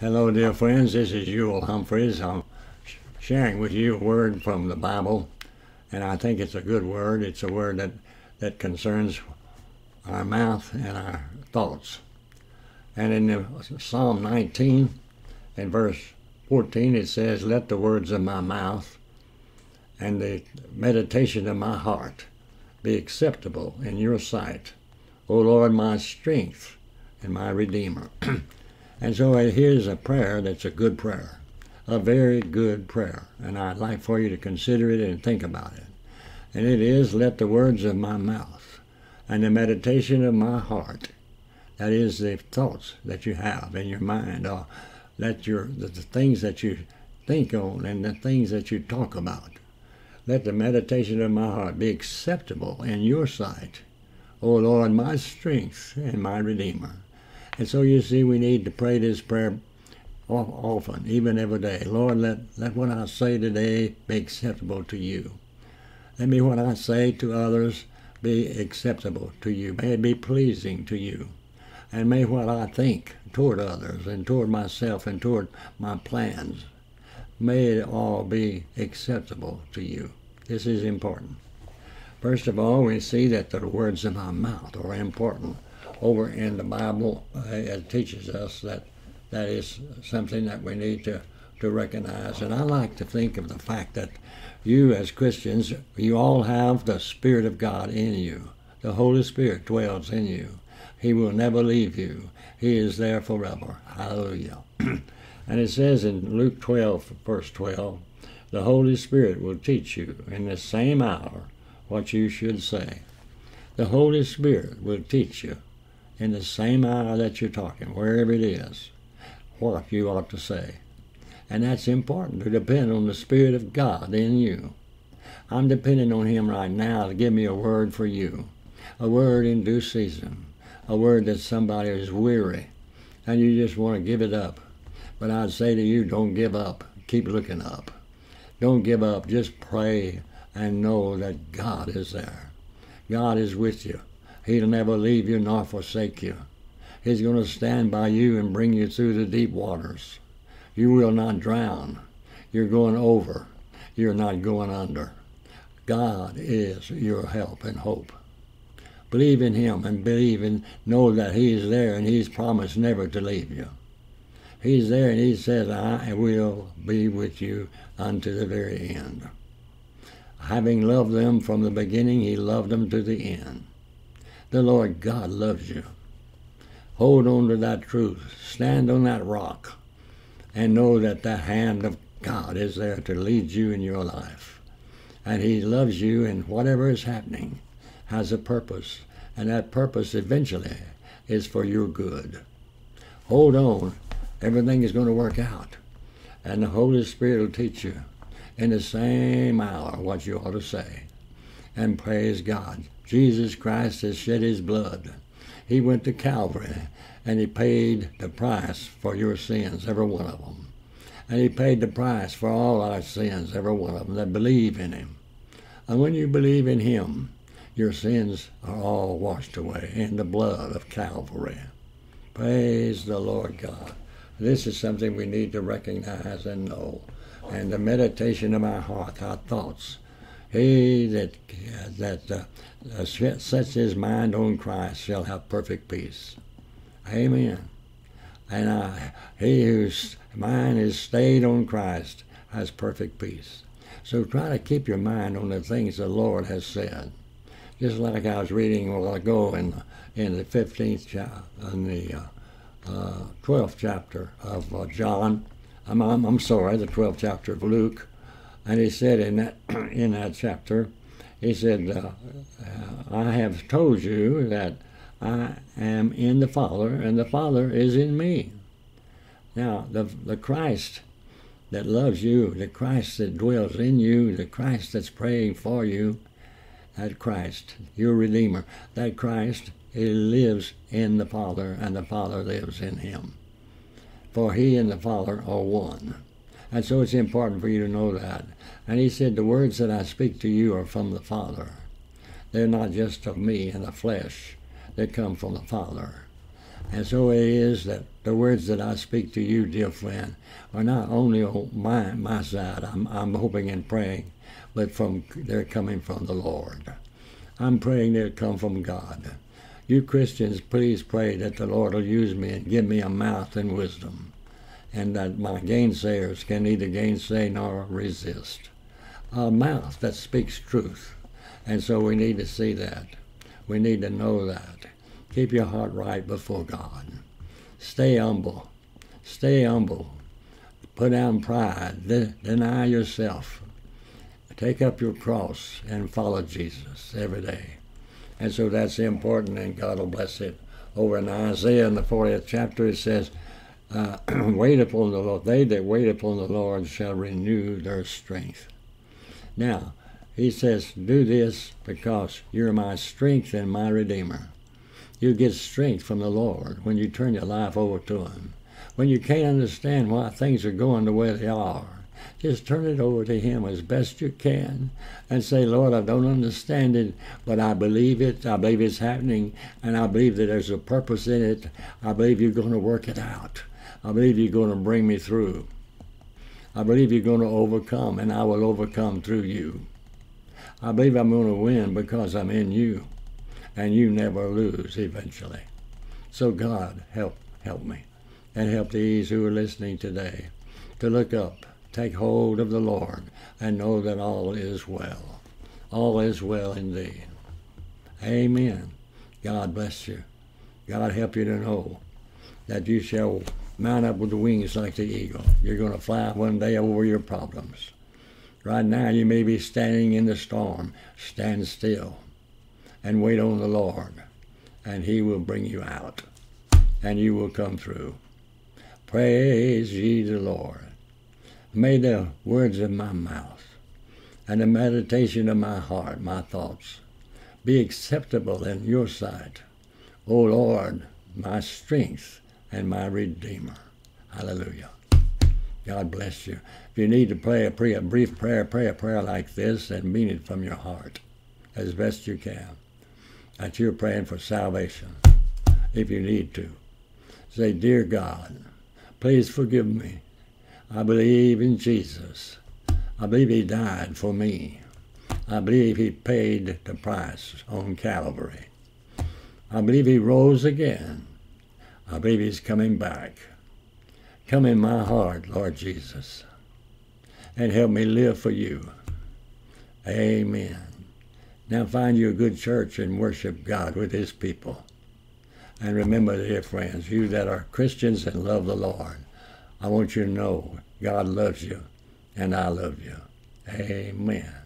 Hello, dear friends. This is Ewell Humphreys. I'm sharing with you a word from the Bible, and I think it's a good word. It's a word that, that concerns our mouth and our thoughts. And in Psalm 19, in verse 14, it says, Let the words of my mouth and the meditation of my heart be acceptable in your sight, O Lord, my strength and my Redeemer. And so here's a prayer that's a good prayer, a very good prayer. And I'd like for you to consider it and think about it. And it is, let the words of my mouth and the meditation of my heart, that is the thoughts that you have in your mind, or let your the, the things that you think on and the things that you talk about. Let the meditation of my heart be acceptable in your sight, O Lord, my strength and my Redeemer. And so you see, we need to pray this prayer often, even every day. Lord, let, let what I say today be acceptable to you. Let me what I say to others be acceptable to you. May it be pleasing to you. And may what I think toward others and toward myself and toward my plans, may it all be acceptable to you. This is important. First of all, we see that the words of my mouth are important over in the Bible, uh, it teaches us that that is something that we need to, to recognize. And I like to think of the fact that you, as Christians, you all have the Spirit of God in you. The Holy Spirit dwells in you. He will never leave you. He is there forever. Hallelujah. and it says in Luke 12, verse 12, the Holy Spirit will teach you in the same hour what you should say. The Holy Spirit will teach you in the same hour that you're talking, wherever it is, what you ought to say. And that's important to depend on the Spirit of God in you. I'm depending on Him right now to give me a word for you, a word in due season, a word that somebody is weary and you just want to give it up. But I'd say to you, don't give up. Keep looking up. Don't give up. Just pray and know that God is there. God is with you. He'll never leave you nor forsake you. He's going to stand by you and bring you through the deep waters. You will not drown. You're going over. You're not going under. God is your help and hope. Believe in Him and believe and know that He's there and He's promised never to leave you. He's there and He says, I will be with you unto the very end. Having loved them from the beginning, He loved them to the end. The Lord God loves you. Hold on to that truth. Stand on that rock and know that the hand of God is there to lead you in your life. And He loves you, and whatever is happening has a purpose. And that purpose eventually is for your good. Hold on. Everything is going to work out. And the Holy Spirit will teach you in the same hour what you ought to say. And praise God. Jesus Christ has shed his blood. He went to Calvary and he paid the price for your sins, every one of them. And he paid the price for all our sins, every one of them that believe in him. And when you believe in him, your sins are all washed away in the blood of Calvary. Praise the Lord God. This is something we need to recognize and know. And the meditation of our heart, our thoughts, he that that uh, sets his mind on Christ shall have perfect peace. Amen. And uh, he whose mind is stayed on Christ has perfect peace. So try to keep your mind on the things the Lord has said. Just like I was reading a while ago in in the 15th chapter, in the uh, uh, 12th chapter of uh, John. I'm, I'm, I'm sorry, the 12th chapter of Luke. And he said in that in that chapter, he said, uh, "I have told you that I am in the Father, and the Father is in me." Now, the the Christ that loves you, the Christ that dwells in you, the Christ that's praying for you, that Christ, your Redeemer, that Christ, he lives in the Father, and the Father lives in him. For he and the Father are one. And so it's important for you to know that. And he said, The words that I speak to you are from the Father. They're not just of me and the flesh, they come from the Father. And so it is that the words that I speak to you, dear friend, are not only on my, my side, I'm, I'm hoping and praying, but from they're coming from the Lord. I'm praying they'll come from God. You Christians, please pray that the Lord will use me and give me a mouth and wisdom, and that my gainsayers can neither gainsay nor resist. A mouth that speaks truth. And so we need to see that. We need to know that. Keep your heart right before God. Stay humble. Stay humble. Put down pride. De- deny yourself. Take up your cross and follow Jesus every day. And so that's important, and God will bless it. Over in Isaiah in the 40th chapter, it says, uh, Wait upon the Lord. They that wait upon the Lord shall renew their strength. Now, he says, Do this because you're my strength and my Redeemer. You get strength from the Lord when you turn your life over to Him. When you can't understand why things are going the way they are, just turn it over to Him as best you can and say, Lord, I don't understand it, but I believe it. I believe it's happening, and I believe that there's a purpose in it. I believe you're going to work it out. I believe you're going to bring me through. I believe you're going to overcome, and I will overcome through you. I believe I'm going to win because I'm in you, and you never lose eventually. So God, help, help me, and help these who are listening today to look up, take hold of the Lord, and know that all is well. All is well indeed. Amen. God bless you. God help you to know that you shall mount up with the wings like the eagle. You're going to fly one day over your problems. Right now, you may be standing in the storm. Stand still and wait on the Lord, and He will bring you out, and you will come through. Praise ye the Lord. May the words of my mouth and the meditation of my heart, my thoughts, be acceptable in your sight. O Lord, my strength and my Redeemer. Hallelujah. God bless you. If you need to pray a, a brief prayer, pray a prayer like this and mean it from your heart as best you can. That you're praying for salvation, if you need to. Say, Dear God, please forgive me. I believe in Jesus. I believe He died for me. I believe He paid the price on Calvary. I believe He rose again. Believe He's coming back. Come in my heart, Lord Jesus, and help me live for you. Amen. Now find you a good church and worship God with his people. And remember, dear friends, you that are Christians and love the Lord, I want you to know God loves you and I love you. Amen.